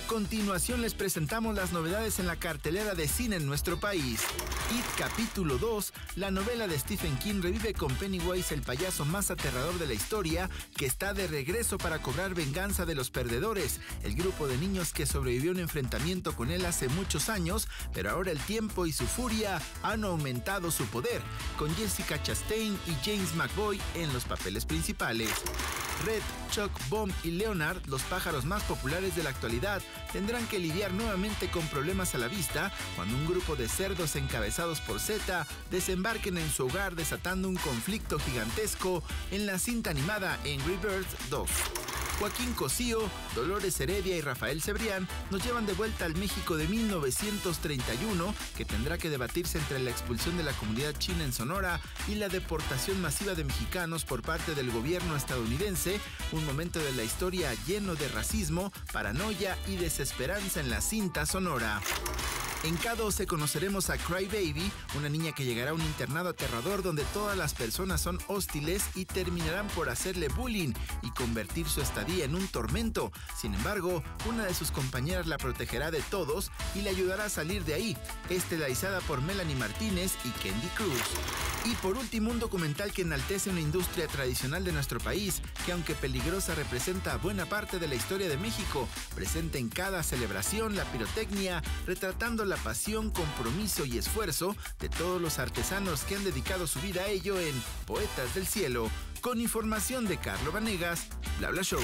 continuación les presentamos las novedades en la cartelera de cine en nuestro país. It capítulo 2, la novela de Stephen King revive con Pennywise el payaso más aterrador de la historia, que está de regreso para cobrar venganza de los perdedores, el grupo de niños que sobrevivió a un enfrentamiento con él hace muchos años, pero ahora el tiempo y su furia han aumentado su poder, con Jessica Chastain y James McBoy en los papeles principales. Red, Chuck, Bomb y Leonard, los pájaros más populares de la actualidad, tendrán que lidiar nuevamente con problemas a la vista cuando un grupo de cerdos encabezados por Z desembarquen en su hogar desatando un conflicto gigantesco en la cinta animada Angry Birds 2. Joaquín Cosío, Dolores Heredia y Rafael Cebrián nos llevan de vuelta al México de 1931, que tendrá que debatirse entre la expulsión de la comunidad china en Sonora y la deportación masiva de mexicanos por parte del gobierno estadounidense, un momento de la historia lleno de racismo, paranoia y desesperanza en la cinta sonora. En K12 conoceremos a Cry Baby, una niña que llegará a un internado aterrador donde todas las personas son hostiles y terminarán por hacerle bullying y convertir su estadía en un tormento. Sin embargo, una de sus compañeras la protegerá de todos y le ayudará a salir de ahí, estelarizada por Melanie Martínez y Candy Cruz. Y por último, un documental que enaltece una industria tradicional de nuestro país, que aunque peligrosa representa buena parte de la historia de México, presenta en cada celebración la pirotecnia, retratando la pasión, compromiso y esfuerzo de todos los artesanos que han dedicado su vida a ello en Poetas del Cielo, con información de Carlo Vanegas, Bla Bla Show.